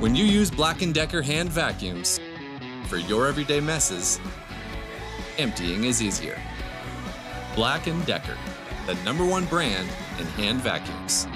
When you use Black & Decker hand vacuums for your everyday messes, emptying is easier. Black & Decker, the number one brand in hand vacuums.